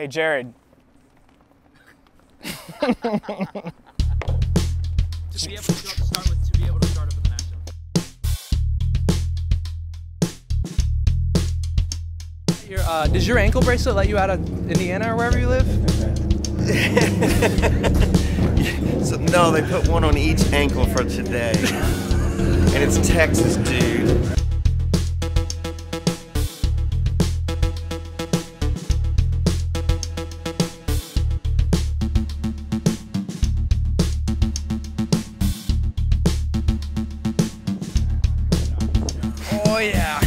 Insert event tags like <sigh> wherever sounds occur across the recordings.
Hey, Jared. to be able to start with, to be able to start up with the national. Your, uh, does your ankle bracelet let you out of Indiana or wherever you live? <laughs> so, no, they put one on each ankle for today. And it's Texas, dude. Yeah.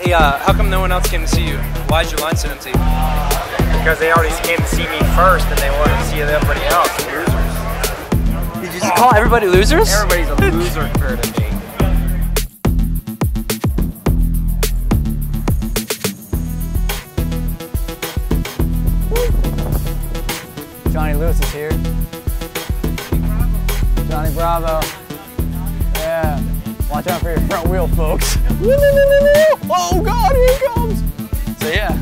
Hey, uh, how come no one else came to see you? Why is your line so empty? Because they already came to see me first and they wanted to see everybody else. You call everybody losers? Everybody's a loser compared to me. Johnny Lewis is here. Johnny Bravo. Yeah. Watch out for your front wheel, folks. <laughs> oh God, here he comes. So yeah,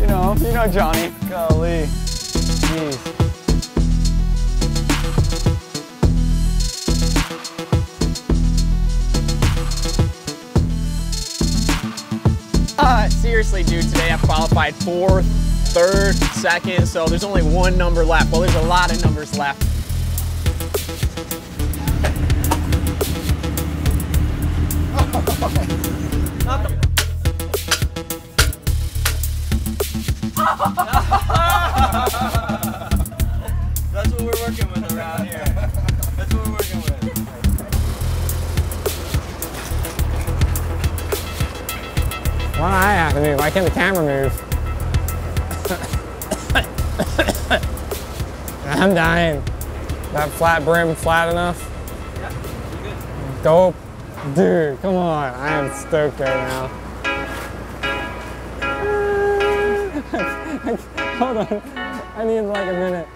you know, you know Johnny. Golly, jeez. Seriously, dude, today I qualified fourth, third, second, so there's only one number left. Well, there's a lot of numbers left. Why do I have to move? Why can't the camera move? <coughs> I'm dying. That flat brim flat enough? Dope. Dude, come on. I am stoked right now. <laughs> Hold on. I need like a minute.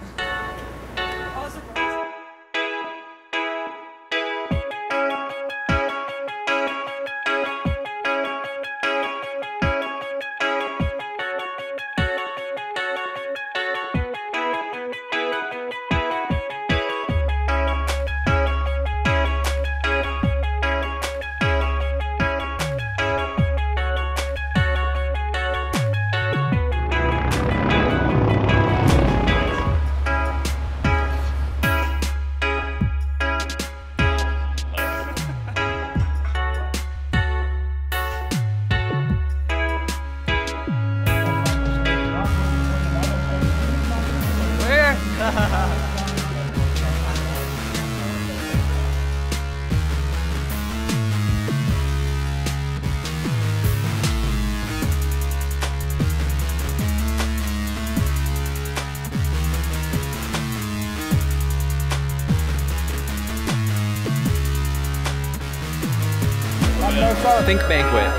Think banquet.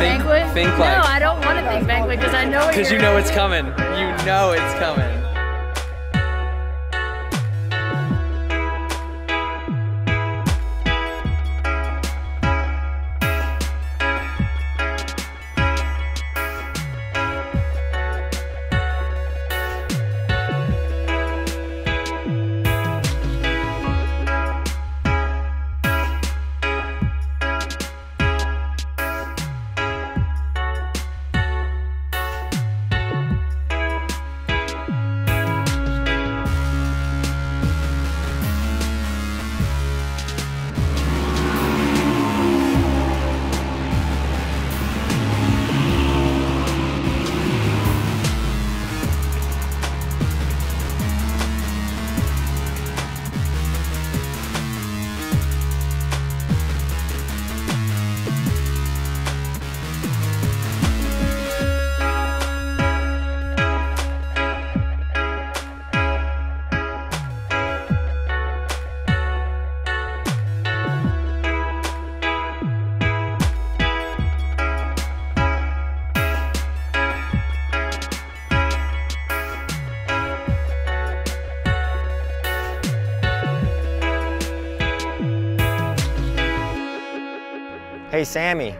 Think, banquet? Think no. I don't want to think banquet because I know Because you know it's coming. You know it's coming. Hey, Sammy,